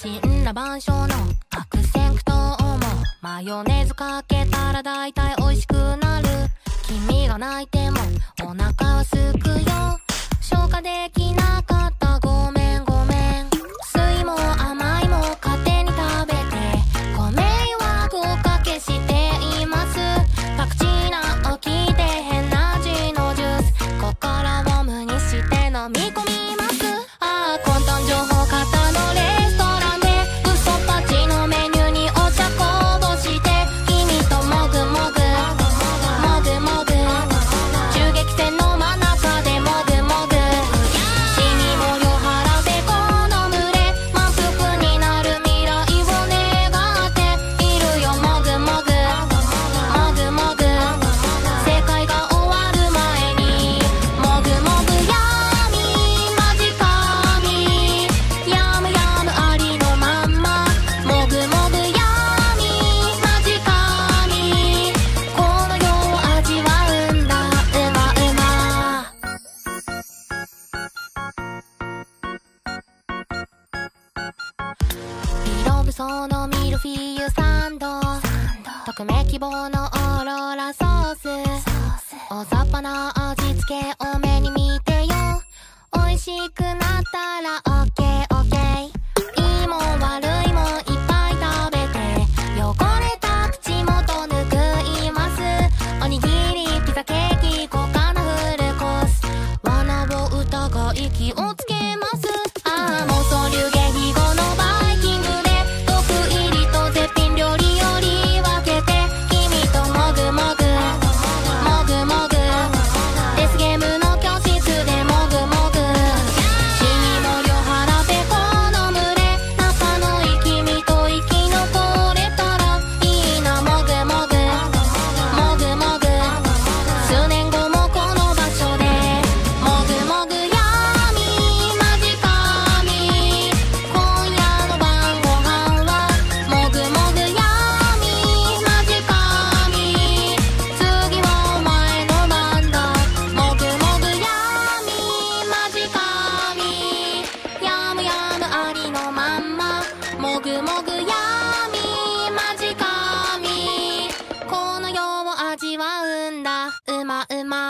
死んだ晩鐘の悪戦苦闘もマヨネーズかけたら大体美味しくなる。君が泣いてもお腹はすくよ。消化できそのミルフィーユサンド。匿名希望のオーロラソース。大雑把な味付けを目に見てよ。美味しくなったら OKOK、オッケー、いいも悪いもいっぱい食べて。汚れた口元ぬくいます。おにぎりピザケーキ高価なフルコース。罠を疑い気をもぐもぐやみまじかみ。この世を味わうんだ。うまうま。